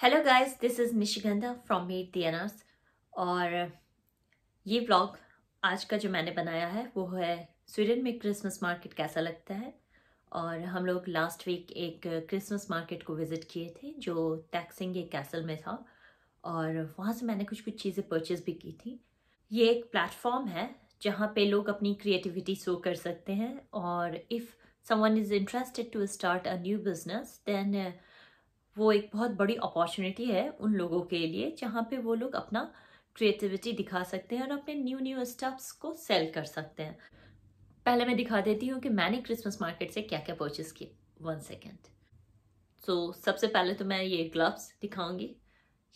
Hello guys this is Nishigandha from meet diners और ये blog आज का जो मैंने बनाया है, वो है स्वीडन में क्रिसमस मार्केट कैसा लगता है? और हम लोग लास्ट वीक एक क्रिसमस मार्केट को विज़िट किए थे, जो टैक्सिंग एक कैसल में था। और वहाँ से मैंने कुछ कुछ चीज़ें परचेज भी की थी। ये एक प्लेटफॉर्म है, जहाँ पे लोग अपनी क्रिएटिविटी शो कर सकते हैं। और if someone is interested to start a new business then वो एक बहुत बड़ी अपॉर्चुनिटी है उन लोगों के लिए जहाँ पे वो लोग अपना क्रिएटिविटी दिखा सकते हैं और अपने न्यू न्यू स्टफ्स को सेल कर सकते हैं। पहले मैं दिखा देती हूँ कि मैंने क्रिसमस मार्केट से क्या क्या परचेस किए। वन सेकेंड सो सबसे पहले तो मैं ये ग्लव्स दिखाऊँगी।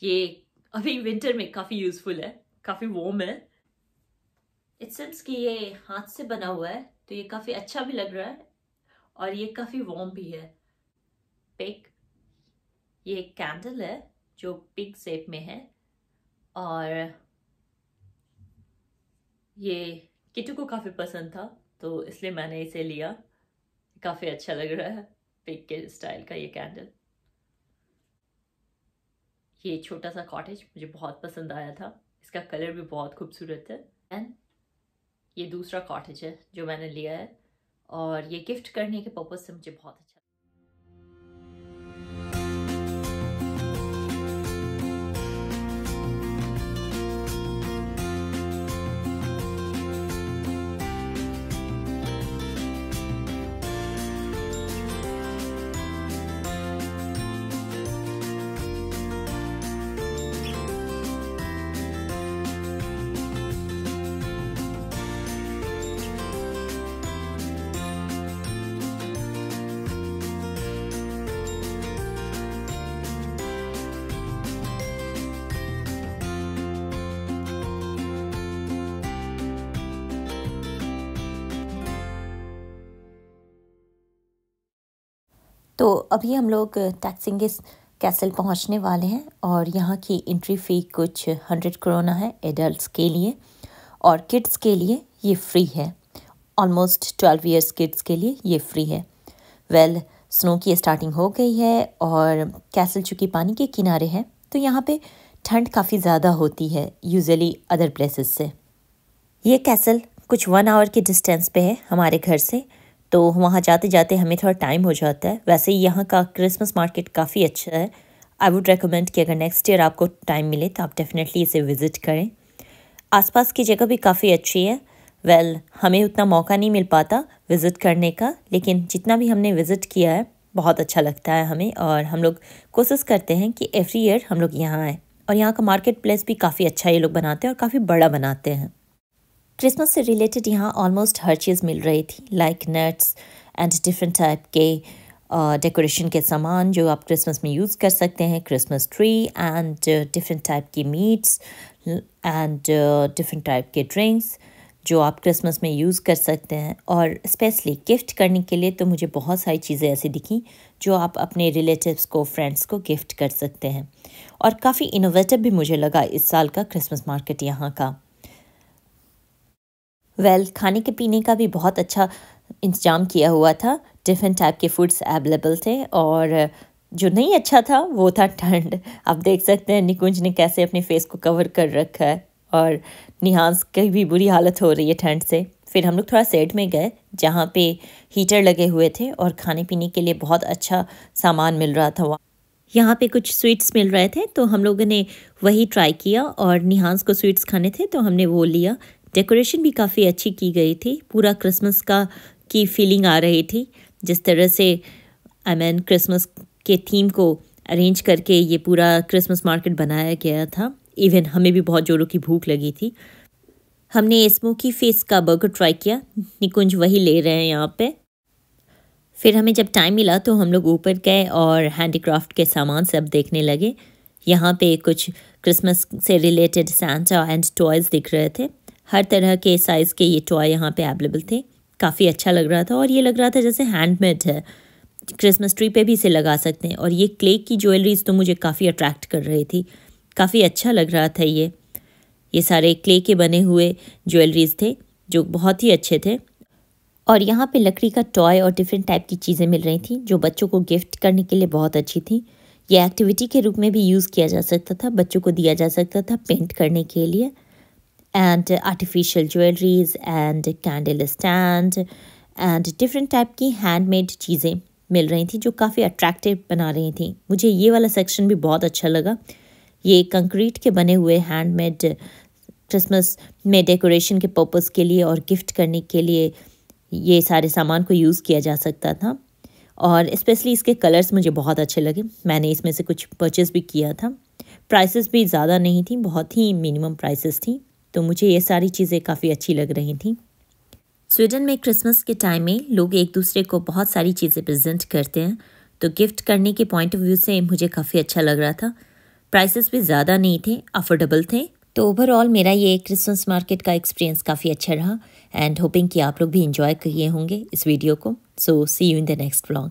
ये अभी विंटर में काफ़ी यूज़फुल है, काफ़ी वॉम है। इट सेंस कि ये हाथ से बना हुआ है तो ये काफ़ी अच्छा भी लग रहा है और ये काफ़ी वॉम भी है। पिक ये एक कैंडल है, जो पिग शेप में है, और ये किटू को काफ़ी पसंद था तो इसलिए मैंने इसे लिया। काफ़ी अच्छा लग रहा है पिग के स्टाइल का ये कैंडल ये छोटा सा कॉटेज मुझे बहुत पसंद आया था। इसका कलर भी बहुत खूबसूरत है। एंड ये दूसरा कॉटेज है, जो मैंने लिया है। और ये गिफ्ट करने के पर्पज़ से मुझे बहुत अच्छा तो अभी हम लोग टैक्सिंगिस कैसल पहुँचने वाले हैं और यहाँ की एंट्री फ़ी कुछ हंड्रेड करोना है एडल्ट्स के लिए और किड्स के लिए ये फ्री है। ऑलमोस्ट ट्वेल्व ईयर्स किड्स के लिए ये फ्री है। वेल well, स्नो की स्टार्टिंग हो गई है और कैसल चूँकि पानी के किनारे है तो यहाँ पे ठंड काफ़ी ज़्यादा होती है यूजली अदर प्लेसेस से। ये कैसल कुछ वन आवर के डिस्टेंस पे है हमारे घर से। तो वहाँ जाते जाते हमें थोड़ा टाइम हो जाता है। वैसे ही यहाँ का क्रिसमस मार्केट काफ़ी अच्छा है। आई वुड रिकमेंड कि अगर नेक्स्ट ईयर आपको टाइम मिले तो आप डेफिनेटली इसे विज़िट करें। आसपास की जगह भी काफ़ी अच्छी है। वेल well, हमें उतना मौका नहीं मिल पाता विज़िट करने का लेकिन जितना भी हमने विज़िट किया है बहुत अच्छा लगता है हमें और हम लोग कोशिश करते हैं कि एवरी ईयर हम लोग यहाँ आएँ। और यहाँ का मार्केट प्लेस भी काफ़ी अच्छा ये लोग बनाते हैं और काफ़ी बड़ा बनाते हैं। क्रिसमस से रिलेटेड यहाँ ऑलमोस्ट हर चीज़ मिल रही थी like nuts and different type के डेकोरेशन uh, के सामान जो आप क्रिसमस में यूज़ कर सकते हैं Christmas tree and different type की मीट्स एंड डिफरेंट टाइप के ड्रिंक्स जो आप क्रिसमस में यूज़ कर सकते हैं। और स्पेशली गिफ्ट करने के लिए तो मुझे बहुत सारी चीज़ें ऐसी दिखी जो आप अपने रिलेटिव्स को फ्रेंड्स को गिफ्ट कर सकते हैं। और काफ़ी इनोवेटिव भी मुझे लगा इस साल का क्रिसमस मार्केट यहाँ का। वेल well, खाने के पीने का भी बहुत अच्छा इंतज़ाम किया हुआ था। डिफरेंट टाइप के फूड्स अवेलेबल थे और जो नहीं अच्छा था वो था ठंड। आप देख सकते हैं निकुंज ने कैसे अपने फेस को कवर कर रखा है और निहास की भी बुरी हालत हो रही है ठंड से। फिर हम लोग थोड़ा सेट में गए जहाँ पे हीटर लगे हुए थे और खाने पीने के लिए बहुत अच्छा सामान मिल रहा था वहाँ। यहाँ पे कुछ स्वीट्स मिल रहे थे तो हम लोगों ने वही ट्राई किया और निहांस को स्वीट्स खाने थे तो हमने वो लिया। डेकोरेशन भी काफ़ी अच्छी की गई थी। पूरा क्रिसमस का की फीलिंग आ रही थी। जिस तरह से आई मीन क्रिसमस के थीम को अरेंज करके ये पूरा क्रिसमस मार्केट बनाया गया था। इवन हमें भी बहुत ज़ोरों की भूख लगी थी। हमने स्मोकी फेस का बर्गर ट्राई किया। निकुंज वही ले रहे हैं यहाँ पे। फिर हमें जब टाइम मिला तो हम लोग ऊपर गए और हैंडीक्राफ्ट के सामान सब देखने लगे। यहाँ पे कुछ क्रिसमस से रिलेटेड सैंटा एंड टॉयज़ दिख रहे थे। हर तरह के साइज़ के ये टॉय यहाँ पे अवेलेबल थे। काफ़ी अच्छा लग रहा था और ये लग रहा था जैसे हैंडमेड है। क्रिसमस ट्री पे भी इसे लगा सकते हैं और ये क्ले की ज्वेलरीज तो मुझे काफ़ी अट्रैक्ट कर रही थी। काफ़ी अच्छा लग रहा था ये। ये सारे क्ले के बने हुए ज्वेलरीज थे, जो बहुत ही अच्छे थे। और यहाँ पे लकड़ी का टॉय और डिफरेंट टाइप की चीज़ें मिल रही थी, जो बच्चों को गिफ्ट करने के लिए बहुत अच्छी थी। ये एक्टिविटी के रूप में भी यूज़ किया जा सकता था, बच्चों को दिया जा सकता था पेंट करने के लिए। And artificial jewelleries and candle stand and different type की हैंडमेड चीज़ें मिल रही थी जो काफ़ी अट्रैक्टिव बना रही थी। मुझे ये वाला सेक्शन भी बहुत अच्छा लगा। ये कंक्रीट के बने हुए हैंडमेड क्रिसमस में डेकोरेशन के पर्पज़ के लिए और गिफ्ट करने के लिए ये सारे सामान को यूज़ किया जा सकता था। और स्पेशली इसके कलर्स मुझे बहुत अच्छे लगे। मैंने इसमें से कुछ परचेज़ भी किया था। प्राइसेस भी ज़्यादा नहीं थी, बहुत ही मिनिमम प्राइसेस थी। तो मुझे ये सारी चीज़ें काफ़ी अच्छी लग रही थी। स्वीडन में क्रिसमस के टाइम में लोग एक दूसरे को बहुत सारी चीज़ें प्रेजेंट करते हैं। तो गिफ्ट करने के पॉइंट ऑफ़ व्यू से मुझे काफ़ी अच्छा लग रहा था। प्राइसेस भी ज़्यादा नहीं थे अफोर्डेबल थे। तो ओवरऑल मेरा ये क्रिसमस मार्केट का एक्सपीरियंस काफ़ी अच्छा रहा। एंड होपिंग कि आप लोग भी इंजॉय किए होंगे इस वीडियो को। So see you in the next blog